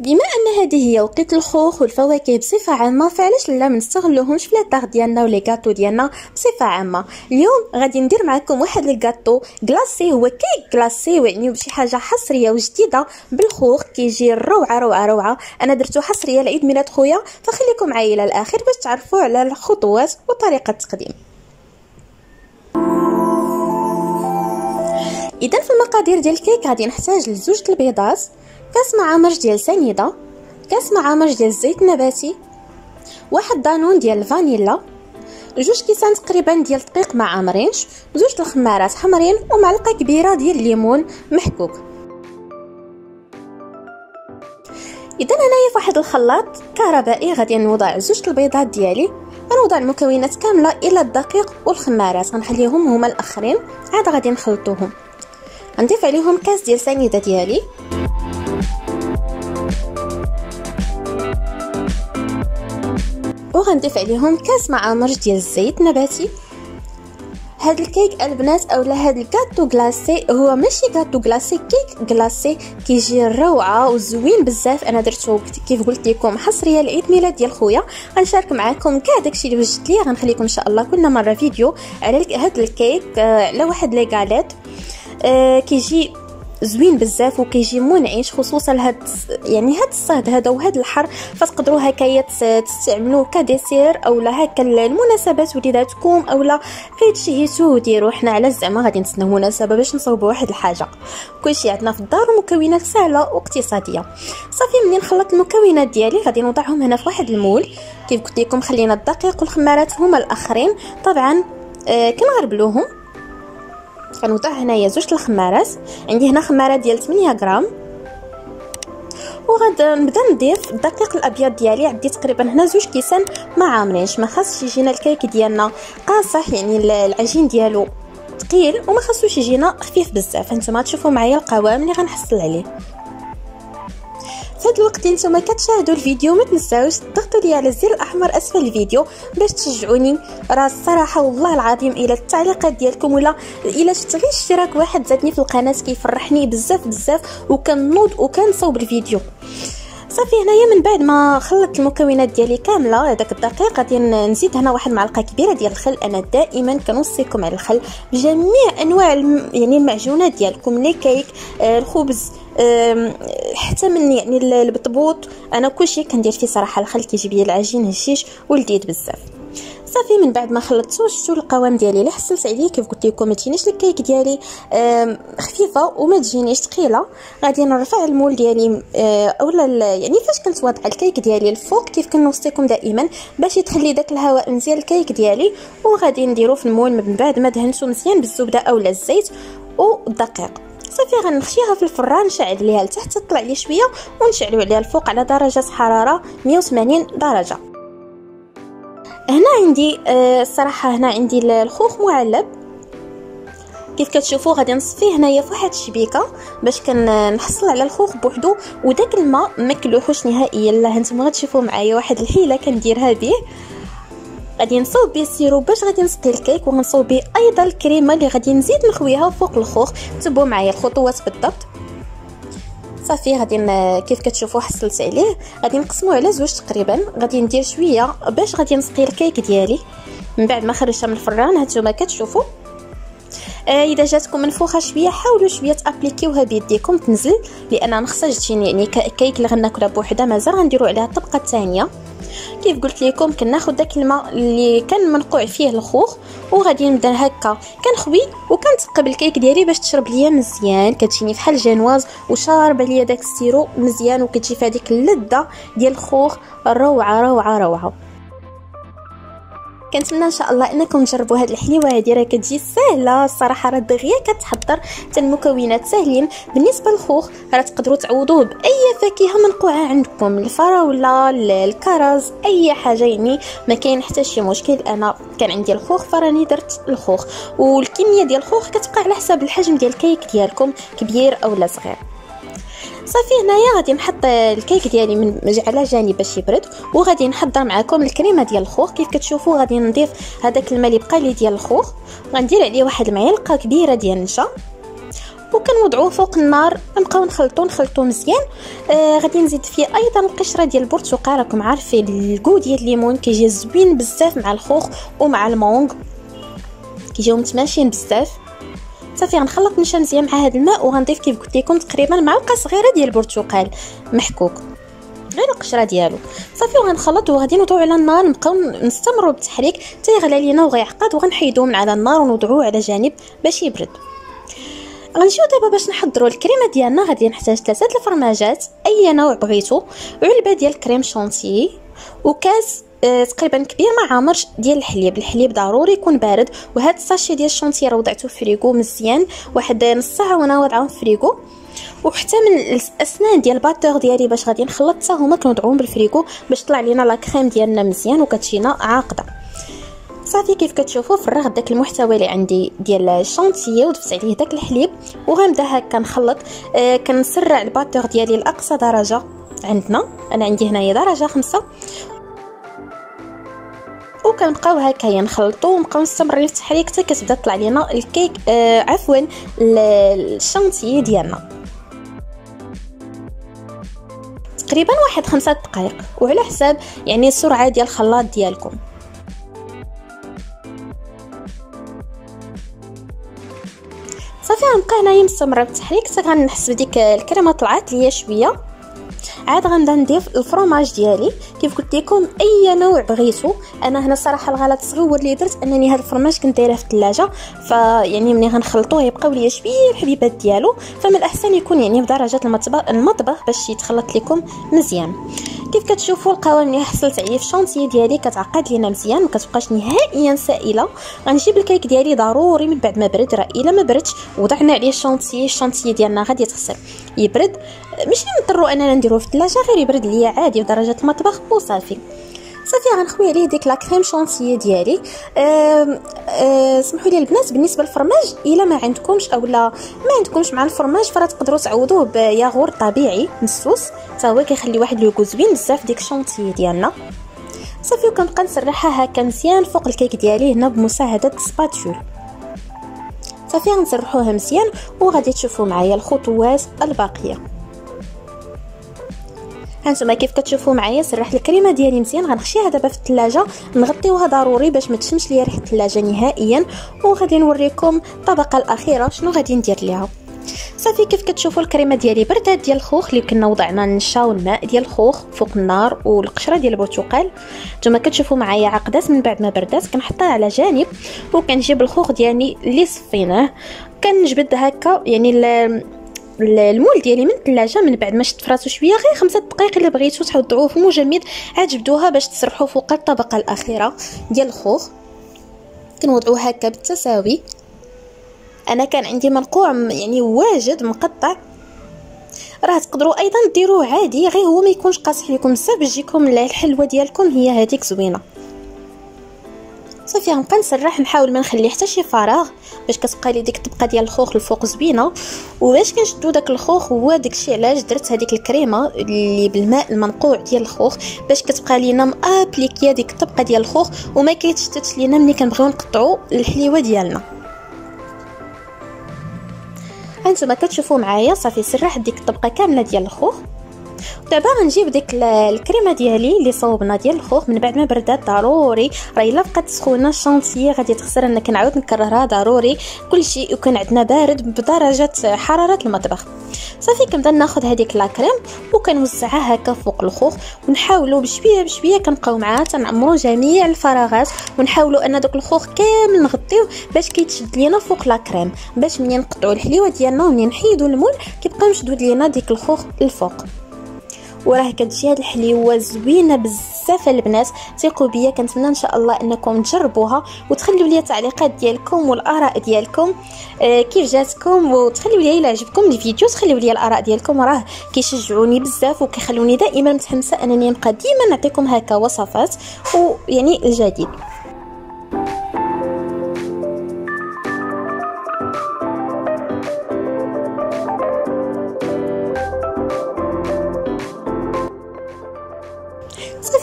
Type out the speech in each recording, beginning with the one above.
بما أن هذه هي وقت الخوخ والفواكه بصفة عامة فعلاش لا ما نستغلوهمش في لاطاغ ديالنا ولي غاتو ديالنا بصفة عامة؟ اليوم غادي ندير معكم واحد الكاطو كلاصي هو كيك كلاصي يعني بشي حاجة حصرية وجديدة بالخوخ كيجي روعة روعة روعة. أنا درتو حصرية لعيد ميلاد خويا فخليكم معايا إلى الآخر باش تعرفوا على الخطوات وطريقة التقديم. إذا في المقادير ديال الكيك غادي نحتاج لزوج البيضات. كاس معامر ديال سنيدة كاس معامر ديال الزيت النباتي واحد دانون ديال الفانيلا جوج كيسان تقريبا ديال الدقيق ما عامرينش زوج الخمارات حمرين ومعلقه كبيرة ديال الليمون محكوك. اذا انايا في واحد الخلاط كهربائي غادي نوضع زوج البيضات ديالي غنوضع المكونات كاملة إلى الدقيق والخمارات غنخليهم هما الأخرين عاد غادي نخلطوهم. غنضيف عليهم كاس ديال سنيدة ديالي. وغنضيف عليهم كاس معامر ديال الزيت النباتي هاد الكيك البنات اولا هاد ال gâteau glacé هو ماشي gâteau glacé كيك glacé كيجي روعة وزوين بزاف. أنا درتو كيف قلت لكم حصرية لعيد ميلاد ديال خويا. غنشارك معكم كاع داكشي اللي وجدت ليه غنخليكم إن شاء الله كل مرة فيديو على هاد الكيك آه، على واحد لي غاليت آه كيجي زوين بزاف وكيجي منعش خصوصا لهاد يعني هاد الصهد هذا وهاد الحر فتقدروا هكايا تستعملوه كديسير اولا هكا المناسبات وليداتكم اولا غير تشهيتوه وديروا حنا على زعما غادي نتسناو مناسبة باش نصوبوا واحد الحاجة. كلشي عندنا في الدار ومكونات سهلة واقتصادية. صافي منين خلطت المكونات ديالي غادي نوضعهم هنا في واحد المول. كيف قلت لكم خلينا الدقيق والخمارات هما الأخرين. طبعا آه كنغربلوهم. كنوضع هنايا زوج الخمارات. عندي هنا خمارة ديال 8 غرام. وغادا نبدا نضيف الدقيق الأبيض ديالي. عندي تقريبا هنا زوج كيسان ما عامرينش ما خاصش يجينا الكيك ديالنا. قاصح يعني العجين ديالو ثقيل وما خاصوش يجينا خفيف بزاف. هانتوما تشوفوا معايا القوام اللي غنحصل عليه. في هذا الوقت اللي نتوما كتشاهدوا الفيديو ما تنساوش تضغطوا لي على الزر الأحمر أسفل الفيديو باش تشجعوني. راه الصراحة والله العظيم إلى التعليقات ديالكم ولا إلى شفت غير اشتراك واحد زادني في القناة كيفرحني بزاف بزاف وكنوض وكنصوب الفيديو. صافي هنايا من بعد ما خلطت المكونات ديالي كاملة هذاك الدقيق غادي نزيد هنا واحد المعلقه كبيرة ديال الخل. أنا دائما كنوصيكم على الخل. بجميع أنواع الم... يعني المعجونات ديالكم لي كيك آه الخبز حتى من يعني البطبوط أنا كلشي كندير فيه صراحة الخل كيجيب لي العجين هشيش ولذيذ بزاف. صافي من بعد ما خلطتو شفتوا القوام ديالي اللي حصلت عليه كيف قلت لكم ما تجينيش الكيك ديالي خفيفة وما تجينيش ثقيله غادي نرفع المول ديالي آه، أولا يعني فاش كنت واضعه الكيك ديالي الفوق كيف كنوصيكم دائما باش يدخل داك الهواء مزيان الكيك ديالي. وغادي نديرو في المول من بعد ما دهنتو مزيان بالزبدة اولا الزيت والدقيق. صافي غنخشيها في الفران نشعل ليها لتحت تطلع لي شوية ونشعلو عليها الفوق على درجة حرارة 180 درجة. هنا عندي آه، الصراحة هنا عندي الخوخ معلب. كيف كتشوفوا غادي نصفيه هنايا في واحد الشبيكة باش كنحصل على الخوخ بوحدو وداك الماء ما كلوحوش نهائيا. لا هانتوما غتشوفوا معايا واحد الحيلة كنديرها به غادي نصوب به السيروب باش غادي نسقي الكيك ونصوب به أيضا الكريمة اللي غادي نزيد نخويها فوق الخوخ. تبعوا معايا الخطوات بالضبط. صافي غادي كيف كتشوفوا حصلت عليه. غادي نقسموه على زوج تقريبا. غادي ندير شوية باش غادي نسقي الكيك ديالي. من بعد ما خرجتها من الفران هانتوما كتشوفوا. إذا جاتكم منفوخه شوية حاولوا شوية تأبليكيوها بيديكم تنزل لأن تجيني يعني كيك اللي غناكلها بوحدها مازال غنديروا عليها الطبقة الثانية. كيف قلت لكم كناخذ داك الماء اللي كان منقوع فيه الخوخ وغادي نبدأ هكا. كنخوي وكنتقب الكيك ديالي باش تشرب ليا مزيان. كتجيني فحال جانواز وشاربه ليا داك السيرو مزيان وكتجي في هذيك اللذة ديال الخوخ. روعة روعة روعة. كنتمنى إن شاء الله إنكم تجربوا هاد الحليوه هادي راه كتجي سهلة الصراحه راه دغيا كتحضر حتى المكونات ساهلين بالنسبة للخوخ راه تقدروا تعوضوه بأي فاكهة منقوعه عندكم. الفراولة الكرز أي حاجة يعني ما كاين حتى شي مشكل. أنا كان عندي الخوخ فراني درت الخوخ. والكمية ديال الخوخ كتبقى على حساب الحجم ديال الكيك ديالكم كبير اولا صغير. صافي هنايا غادي نحط الكيك ديالي من على جانب باش يبرد وغادي نحضر معكم الكريمة ديال الخوخ. كيف كتشوفوا غادي نضيف هذاك الماء اللي بقى لي ديال الخوخ. غندير عليه واحد المعلقة كبيرة ديال النشا. وكنوضعوه فوق النار. نبقاو نخلطو نخلطو مزيان. آه غادي نزيد فيه أيضا القشرة ديال البرتقال راكم عارفين الكو ديال الليمون كيجي زوين بزاف مع الخوخ ومع المونغ. كيجيو متماشيين بزاف. صافي غنخلط نشا مزيان مع هذا الماء وغنضيف كيف قلت لكم تقريبا معلقه صغيره ديال البرتقال محكوك غير القشرة ديالو. صافي وغنخلط وغادي نوضعو على النار نبقاو نستمروا بالتحريك حتى يغلى لينا وغيعقد وغنحيدوه من على النار ونوضعوه على جانب باش يبرد. غنجيو دابا باش نحضروا الكريمة ديالنا غادي نحتاج ثلاثة الفرماجات أي نوع بغيتو علبة ديال crème chantilly وكاس تقريبا كبير ما عامرش ديال الحليب. الحليب ضروري يكون بارد وهذا ال sachet ديال الشونتي راه وضعته في فريغو مزيان. واحد نص ساعة وأنا واضعه في فريغو وحتى من الأسنان ديال ال batteur ديالي باش غادي نخلط حتى هما كنوضعوهم بالفريغو باش طلع لينا la crème ديالنا مزيان وكتجينا عاقدة. صافي كيف كتشوفوا فرغت داك المحتوى اللي عندي ديال الشونتيي وضفت عليه داك الحليب. وغنبدا هكا نخلط. آه كنسرع ال batteur ديالي لأقصى درجة عندنا. أنا عندي هنايا درجة خمسة. وكنبقاو هكايا نخلطو ونبقاو مستمرين في التحريك حتى كتبدا تطلع لينا الكيك آه عفوا الشانتيي ديالنا. تقريبا واحد خمسة دقائق وعلى حساب يعني السرعة ديال الخلاط ديالكم. صافي غنبقى هنايا مستمرة بالتحريك حتى غنحس بديك الكريمة طلعت ليا شوية. عاد غنبدا نضيف الفرomاج ديالي. كيف قلت لكم أي نوع بغيتو. أنا هنا الصراحة الغلط الصغير اللي درت أنني هذا الفرماج كنت دايره في الثلاجة. فيعني ملي غنخلطوه يبقاو ليا شوية الحبيبات ديالو. فمن الأحسن يكون يعني بدرجة المطبخ المطبخ باش يتخلط لكم مزيان. كيف كتشوفوا القوام اللي حصلت عليه في الشونتيي ديالي كتعقد لينا مزيان ما كتبقاش نهائيا سائلة. غنجيب الكيك ديالي ضروري من بعد ما برد راه إلا ما بردش وضعنا عليه ال chantilly ال chantilly ديالنا غادي يتغسل. يبرد ماشي نضطروا أننا نديروه في الثلاجة غير يبرد ليا عادي بدرجه المطبخ وصافي. صافي غنخوي عليه ديك la crème chantilly ديالي. سمحوا لي البنات بالنسبة للفرماج إلا ما عندكمش اولا ما عندكمش مع الفرماج فراه تقدروا تعوضوه بياغور طبيعي مسوس حتى هو كيخلي واحد le goût زوين بزاف ديك الشونتيي ديالنا. صافي وكنبقى نسرحها هكا مزيان فوق الكيك ديالي هنا بمساعدة spatule صافي غنسرحوها مزيان وغادي تشوفوا معايا الخطوات الباقية. هانتوما كيف كتشوفوا معايا سرحت الكريمه ديالي مزيان غنخشيها دابا في الثلاجه نغطيوها ضروري باش ما تشمش ليا ريحة الثلاجه نهائيا. وغادي نوريكم الطبقة الأخيرة شنو غادي ندير ليها. صافي كيف كتشوفوا الكريمة ديالي بردات ديال الخوخ اللي كنا وضعنا النشا والماء ديال الخوخ فوق النار والقشرة ديال البرتقال. نتوما كتشوفوا معايا عقدات من بعد ما بردات كنحطها على جانب وكنجيب الخوخ ديالي اللي صفيناه كنجبد هكا يعني المول ديالي من الثلاجة من بعد ما شفت فراسو شوية غير خمسة دقائق إلا بغيتو توضعوه في المجمد عاد جبدوها باش تسرحوا فوق الطبقة الأخيرة ديال الخوخ. كنوضعوه هكا بالتساوي. أنا كان عندي منقوع يعني واجد مقطع. راه تقدروا أيضا ديروه عادي غير هو ما يكونش قاصح لكم. بزاف باش تجيكم الحلوة ديالكم هي هذيك زوينة. صافي غنبقى نسرح نحاول ما نخلي حتى شي فراغ باش كتبقى لي ديك الطبقه ديال الخوخ الفوق زوينة. وباش كنشدو داك الخوخ هو داكشي علاش درت هذيك الكريمة اللي بالماء المنقوع ديال الخوخ باش كتبقى لينا مأبليكية ديك الطبقة ديال الخوخ وما كيتشتتش لينا ملي كنبغيو نقطعو الحليوة ديالنا. هانتوما كتشوفوا معايا صافي سرحت ديك الطبقة كاملة ديال الخوخ. دابا غنجيب ديك الكريمة ديالي اللي صوبنا ديال الخوخ. من بعد ما بردات ضروري. راه الا بقات سخونة الشونتيي غادي تخسر أنا كنعاود نكررها ضروري. كلشي يكون عندنا بارد بدرجة حرارة المطبخ. صافي كنبدا ناخذ هذيك لا كريم وكنوزعها هكا فوق الخوخ. ونحاولوا بشوية بشوية كنبقاو معاها تنعمروا جميع الفراغات. ونحاولوا أن دوك الخوخ كامل نغطيوه باش كيتشد لينا فوق لا كريم. باش منين نقطعوا الحليوة ديالنا ومنين نحيدوا المول كيبقى مشدود لينا ديك الخوخ الفوق وراه كتجي هاد الحليوة زوينة بزاف البنات. ثقوا بيا كنتمنى إن شاء الله إنكم تجربوها وتخليو لي التعليقات ديالكم والآراء ديالكم آه كيف جاتكم؟ وتخليو لي إلا عجبكم الفيديو تخليو لي الآراء ديالكم راه كيشجعوني بزاف وكيخلوني دائما متحمسة أنني نبقى ديما نعطيكم هكا وصفات ويعني الجديد.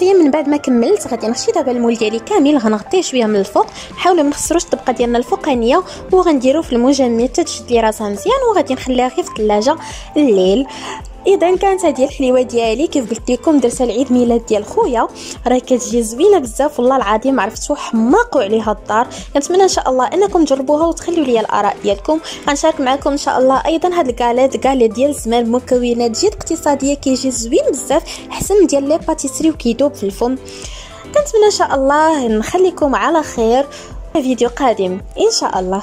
صافي من بعد ما كملت غادي نخشي دابا المول ديالي كامل غنغطيه شوية من الفوق. نحاولوا ما نخسروش الطبقة ديالنا الفوقانية وغنديرو في المجمد تتشد لي راسها مزيان وغادي نخليها غير في الثلاجة الليل. إذا كانت هذه الحليوه ديالي كيف قلت لكم درتها لعيد ميلاد ديال خويا. راه كتجي زوينة بزاف والله العظيم ما حماقوا عليها الدار. كنتمنى إن شاء الله إنكم تجربوها وتخليوا لي الآراء ديالكم. غنشارك معكم إن شاء الله أيضا هاد ال galette galette ديال الزمان مكونات جد اقتصادية كيجي زوين بزاف احسن ديال les pâtisseries وكيدوب في الفم. كنتمنى إن شاء الله نخليكم على خير. في فيديو قادم إن شاء الله.